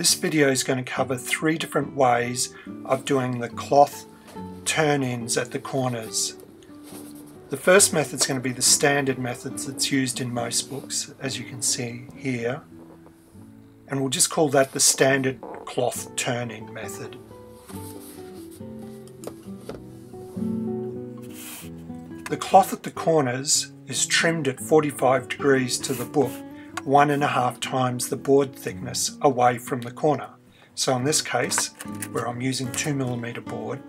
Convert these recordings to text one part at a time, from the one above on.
This video is going to cover three different ways of doing the cloth turn-ins at the corners. The first method is going to be the standard method that's used in most books, as you can see here. And we'll just call that the standard cloth turn-in method. The cloth at the corners is trimmed at 45 degrees to the book one and a half times the board thickness away from the corner. So in this case, where I'm using 2 millimeter board,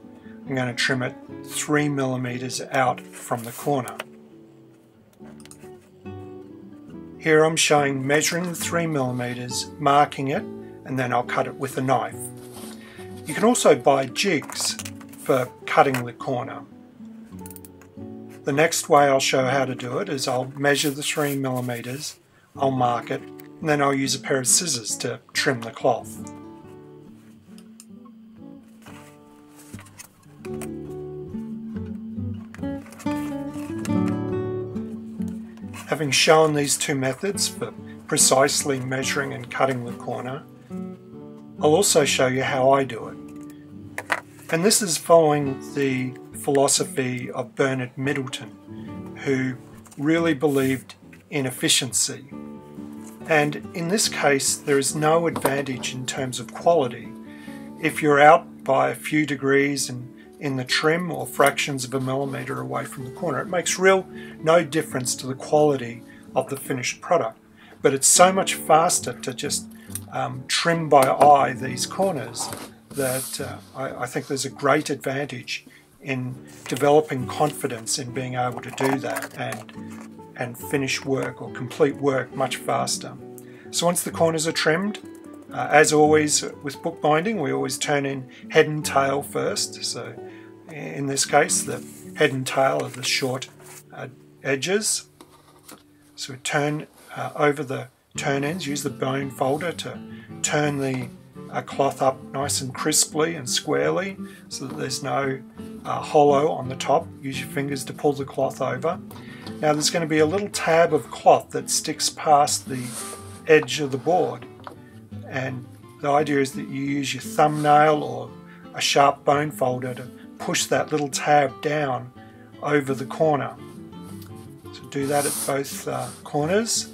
I'm going to trim it 3 millimeters out from the corner. Here I'm showing measuring the 3 millimeters, marking it, and then I'll cut it with a knife. You can also buy jigs for cutting the corner. The next way I'll show how to do it is I'll measure the 3 millimeters I'll mark it, and then I'll use a pair of scissors to trim the cloth. Having shown these two methods for precisely measuring and cutting the corner, I'll also show you how I do it. And this is following the philosophy of Bernard Middleton, who really believed in efficiency and in this case, there is no advantage in terms of quality. If you're out by a few degrees in, in the trim or fractions of a millimeter away from the corner, it makes real no difference to the quality of the finished product. But it's so much faster to just um, trim by eye these corners that uh, I, I think there's a great advantage in developing confidence in being able to do that and and finish work or complete work much faster. So once the corners are trimmed, uh, as always with bookbinding, we always turn in head and tail first. So in this case, the head and tail are the short uh, edges. So we turn uh, over the turn-ins, use the bone folder to turn the uh, cloth up nice and crisply and squarely so that there's no uh, hollow on the top. Use your fingers to pull the cloth over. Now there's going to be a little tab of cloth that sticks past the edge of the board and the idea is that you use your thumbnail or a sharp bone folder to push that little tab down over the corner. So do that at both uh, corners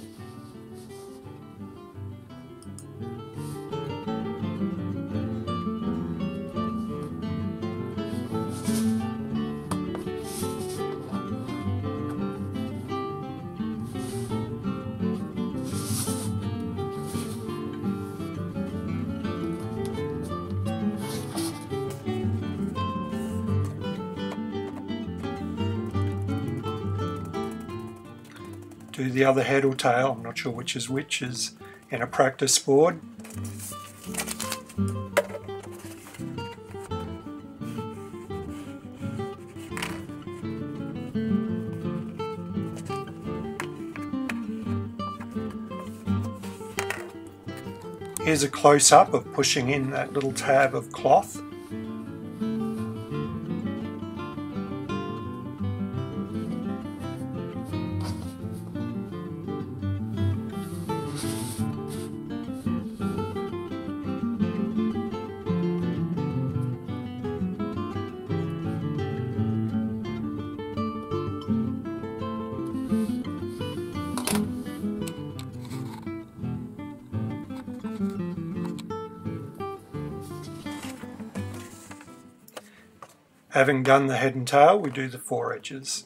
do the other head or tail. I'm not sure which is which is in a practice board. Here's a close-up of pushing in that little tab of cloth. Having done the head and tail, we do the fore edges.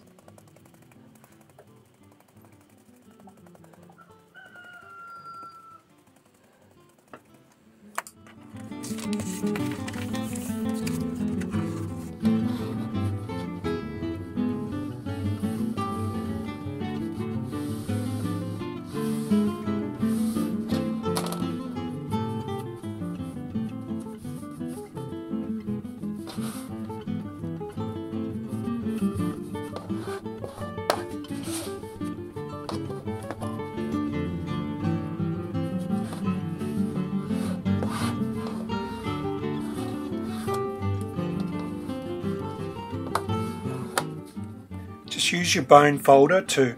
Just use your bone folder to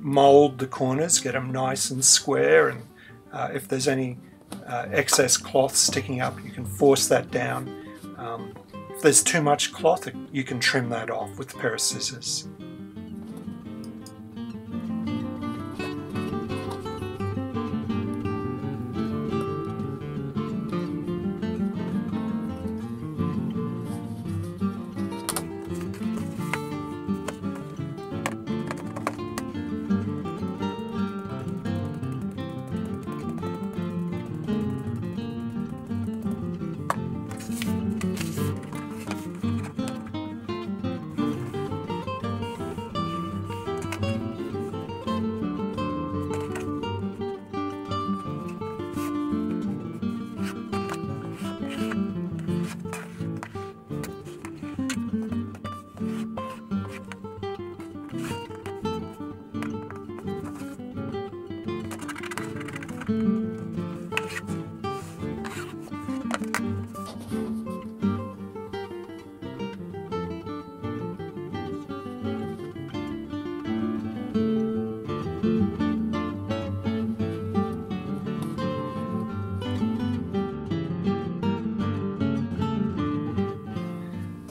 mold the corners, get them nice and square and uh, if there's any uh, excess cloth sticking up, you can force that down. Um, if there's too much cloth, you can trim that off with a pair of scissors.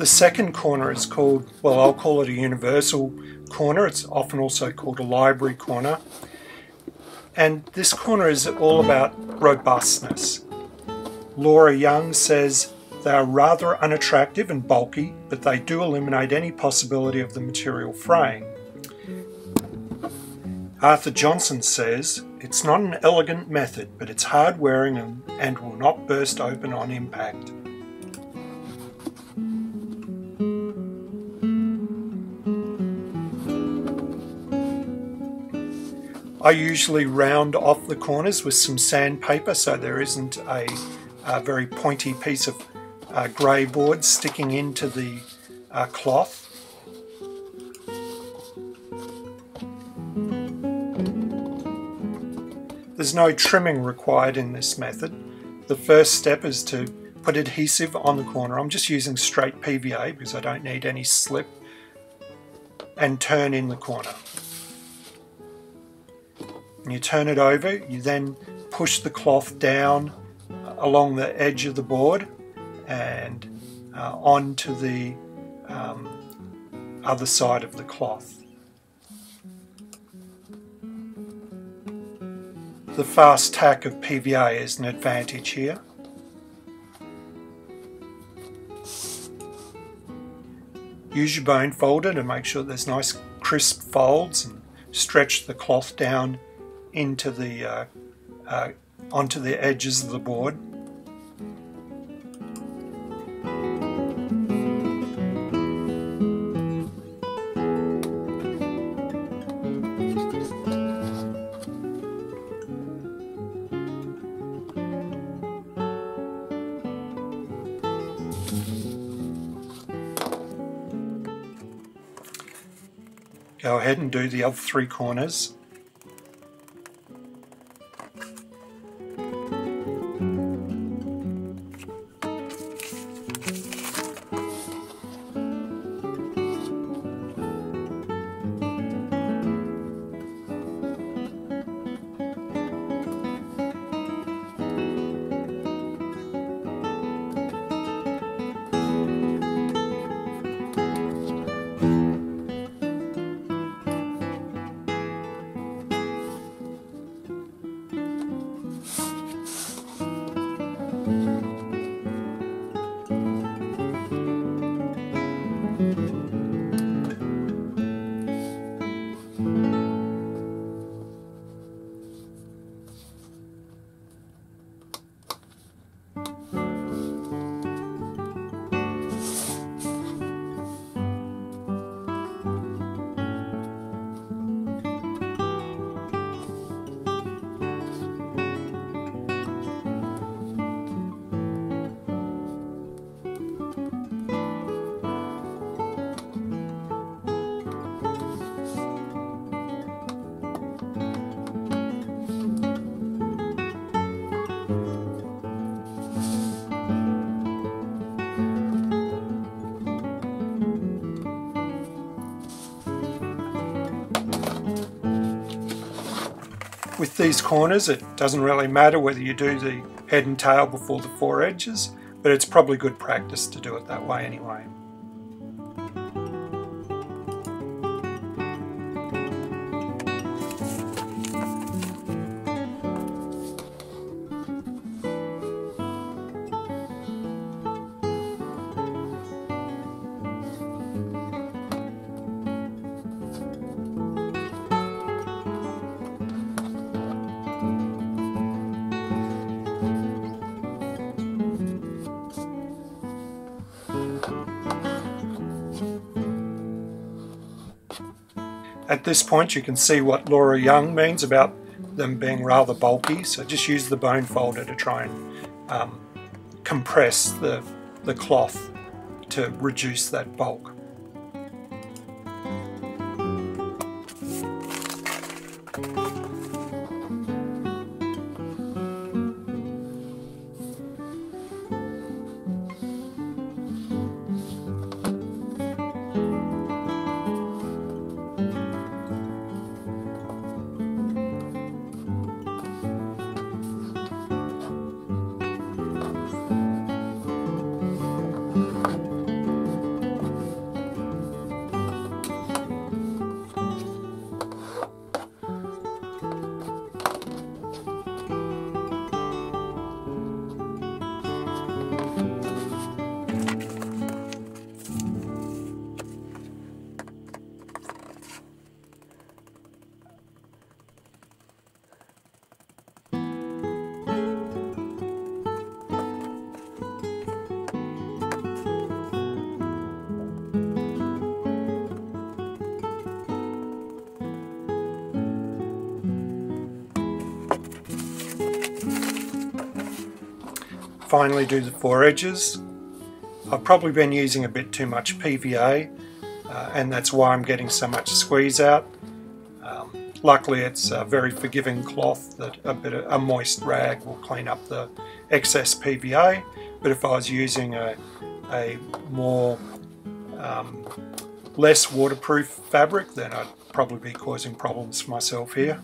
The second corner is called, well, I'll call it a universal corner. It's often also called a library corner. And this corner is all about robustness. Laura Young says they are rather unattractive and bulky, but they do eliminate any possibility of the material fraying. Arthur Johnson says it's not an elegant method, but it's hard wearing and, and will not burst open on impact. I usually round off the corners with some sandpaper so there isn't a, a very pointy piece of uh, grey board sticking into the uh, cloth. There's no trimming required in this method. The first step is to put adhesive on the corner. I'm just using straight PVA because I don't need any slip and turn in the corner and you turn it over, you then push the cloth down along the edge of the board and uh, onto the um, other side of the cloth. The fast tack of PVA is an advantage here. Use your bone folder to make sure there's nice crisp folds and stretch the cloth down into the uh, uh, onto the edges of the board. Go ahead and do the other three corners. With these corners it doesn't really matter whether you do the head and tail before the fore edges, but it's probably good practice to do it that way anyway. At this point you can see what Laura Young means about them being rather bulky, so just use the bone folder to try and um, compress the, the cloth to reduce that bulk. Finally do the fore edges. I've probably been using a bit too much PVA uh, and that's why I'm getting so much squeeze out. Um, luckily it's a very forgiving cloth that a bit of a moist rag will clean up the excess PVA but if I was using a, a more um, less waterproof fabric then I'd probably be causing problems for myself here.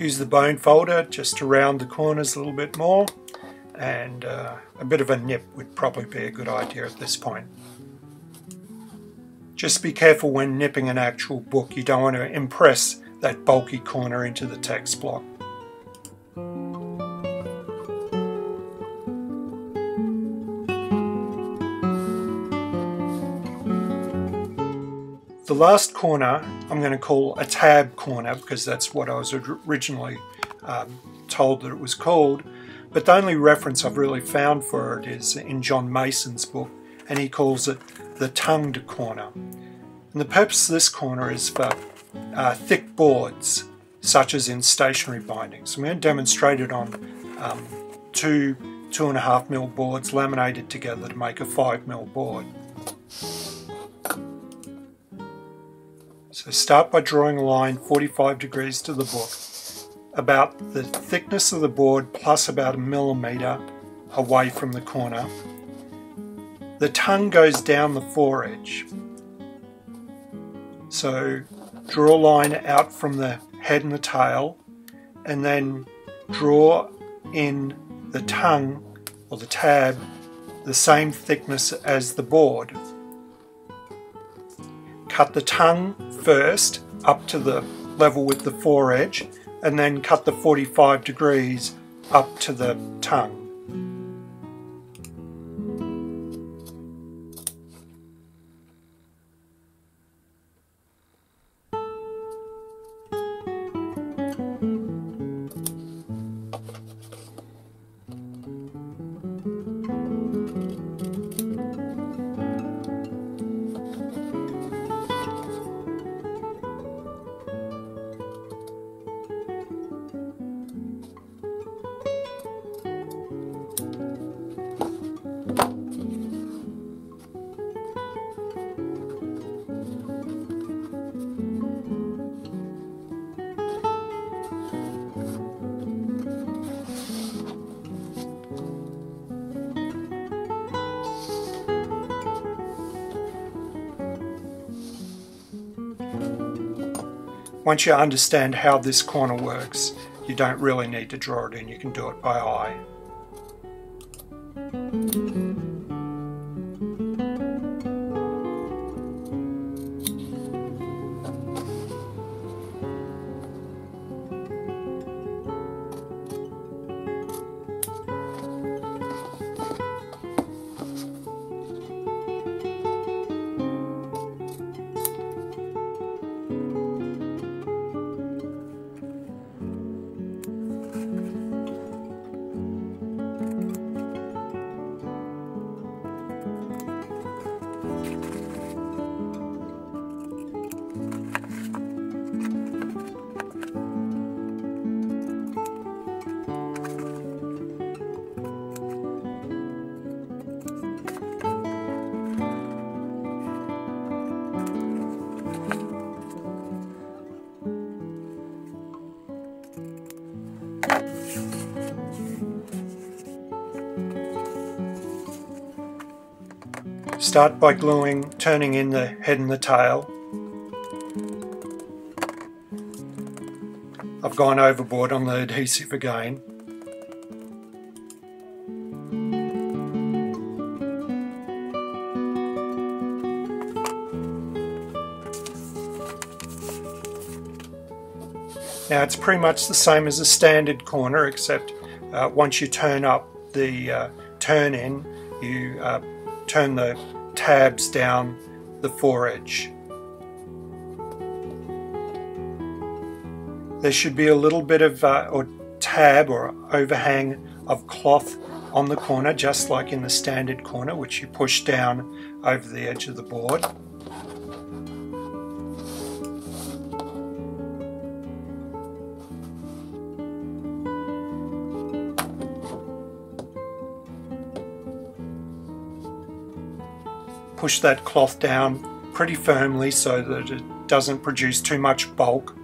Use the bone folder just to round the corners a little bit more and uh, a bit of a nip would probably be a good idea at this point. Just be careful when nipping an actual book, you don't want to impress that bulky corner into the text block. Last corner I'm going to call a tab corner because that's what I was originally um, told that it was called. But the only reference I've really found for it is in John Mason's book, and he calls it the tongued corner. And the purpose of this corner is for uh, thick boards, such as in stationary bindings. I'm going to demonstrate it on um, two two and a half mil boards laminated together to make a five mil board. Start by drawing a line 45 degrees to the book, about the thickness of the board plus about a millimetre away from the corner. The tongue goes down the foredge. So draw a line out from the head and the tail and then draw in the tongue or the tab the same thickness as the board. Cut the tongue first up to the level with the foredge and then cut the 45 degrees up to the tongue. Once you understand how this corner works, you don't really need to draw it in, you can do it by eye. Start by gluing, turning in the head and the tail. I've gone overboard on the adhesive again. Now it's pretty much the same as a standard corner except uh, once you turn up the uh, turn in you uh, turn the tabs down the foredge. There should be a little bit of uh, or tab or overhang of cloth on the corner just like in the standard corner which you push down over the edge of the board. Push that cloth down pretty firmly so that it doesn't produce too much bulk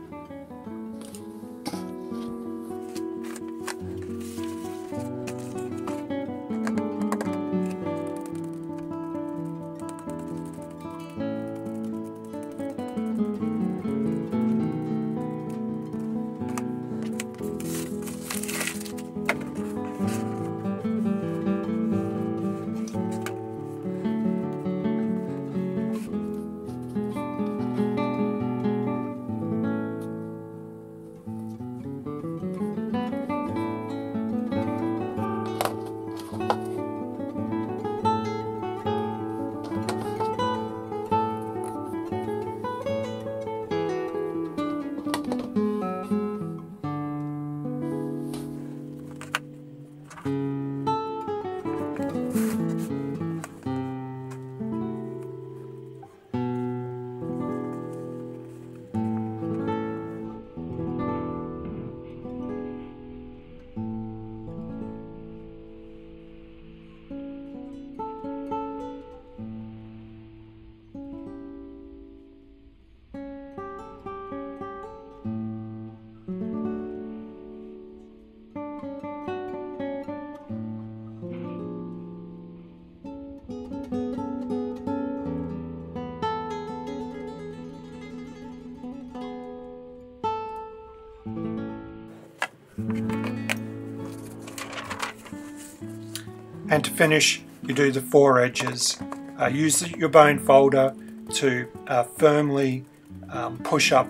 And to finish, you do the fore edges. Uh, use your bone folder to uh, firmly um, push up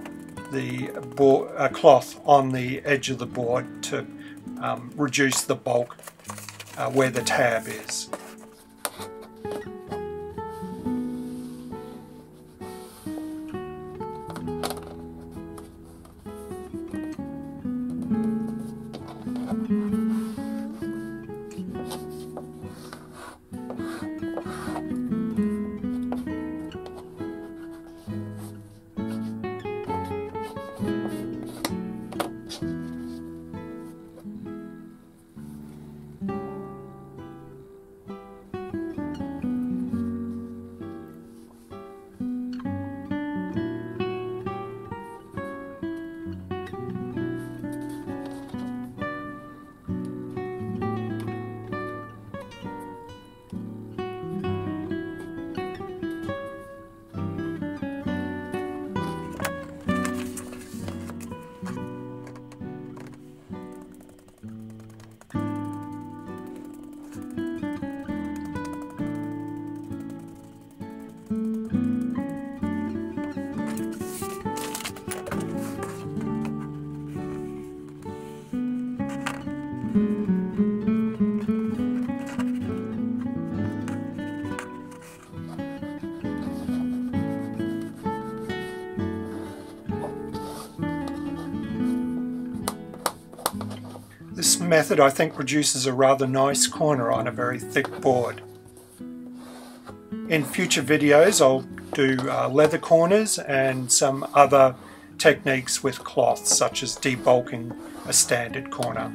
the board, uh, cloth on the edge of the board to um, reduce the bulk uh, where the tab is. Method I think produces a rather nice corner on a very thick board. In future videos I'll do uh, leather corners and some other techniques with cloth such as debulking a standard corner.